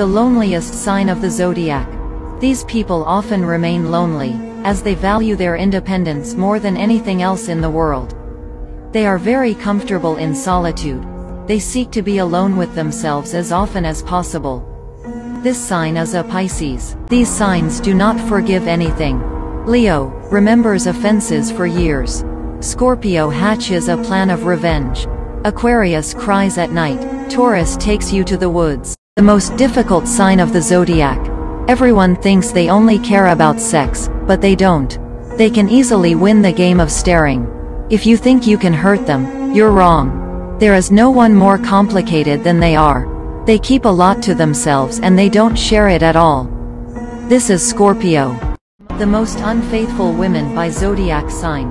The loneliest sign of the zodiac. These people often remain lonely, as they value their independence more than anything else in the world. They are very comfortable in solitude. They seek to be alone with themselves as often as possible. This sign is a Pisces. These signs do not forgive anything. Leo, remembers offenses for years. Scorpio hatches a plan of revenge. Aquarius cries at night. Taurus takes you to the woods. The most difficult sign of the zodiac. Everyone thinks they only care about sex, but they don't. They can easily win the game of staring. If you think you can hurt them, you're wrong. There is no one more complicated than they are. They keep a lot to themselves and they don't share it at all. This is Scorpio. The most unfaithful women by zodiac sign.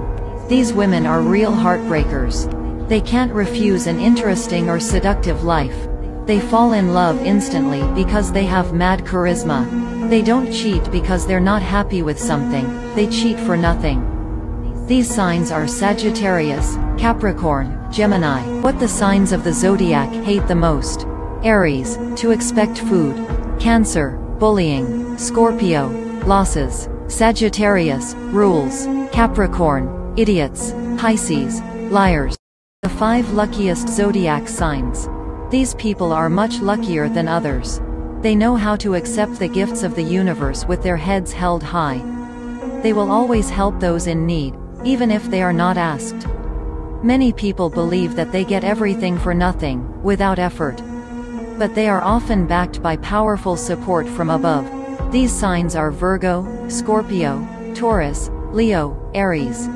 These women are real heartbreakers. They can't refuse an interesting or seductive life. They fall in love instantly because they have mad charisma. They don't cheat because they're not happy with something, they cheat for nothing. These signs are Sagittarius, Capricorn, Gemini. What the signs of the zodiac hate the most. Aries, to expect food. Cancer, bullying. Scorpio, losses. Sagittarius, rules. Capricorn, idiots. Pisces, liars. The five luckiest zodiac signs. These people are much luckier than others. They know how to accept the gifts of the universe with their heads held high. They will always help those in need, even if they are not asked. Many people believe that they get everything for nothing, without effort. But they are often backed by powerful support from above. These signs are Virgo, Scorpio, Taurus, Leo, Aries.